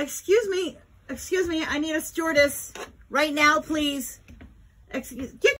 excuse me, excuse me, I need a stewardess right now, please. Excuse, get